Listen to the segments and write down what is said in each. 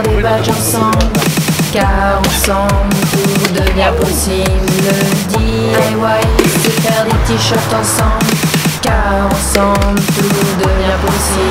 des badges ensemble. Car ensemble tout devient possible. Le DIY, se faire des t-shirts ensemble. Car ensemble tout devient possible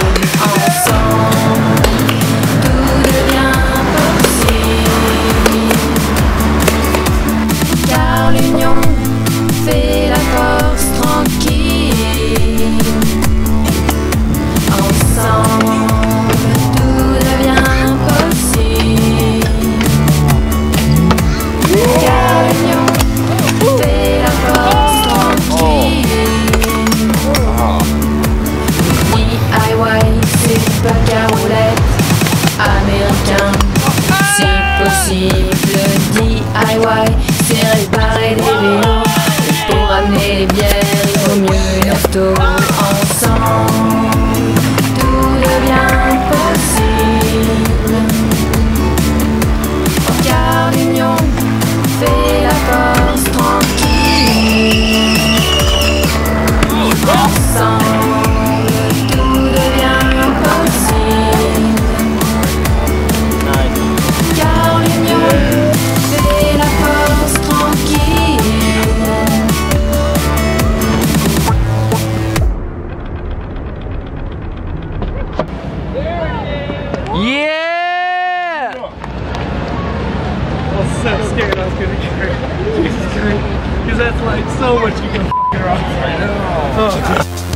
so scared I was gonna get hurt. Jesus Christ. Because that's like so much you can f*** wrong right now. Oh.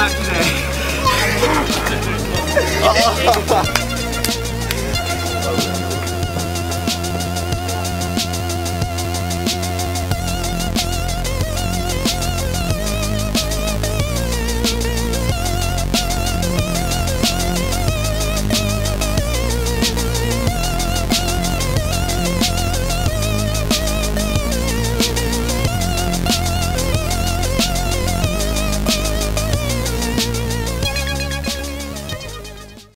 back today.